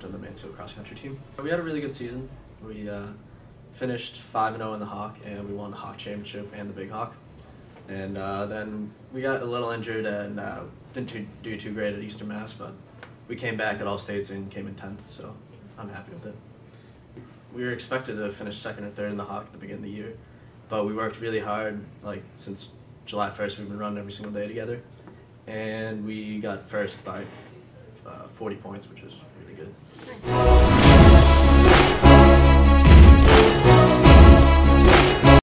for the Mansfield cross country team. We had a really good season. We uh, finished 5 0 in the Hock, and we won the Hock Championship and the Big Hock. And uh, then we got a little injured and uh, didn't too, do too great at Eastern Mass, but we came back at all states and came in 10th, so I'm happy with it. We were expected to finish second or third in the Hock at the beginning of the year, but we worked really hard. Like since July 1st, we've been running every single day together, and we got first by 40 points, which is really good.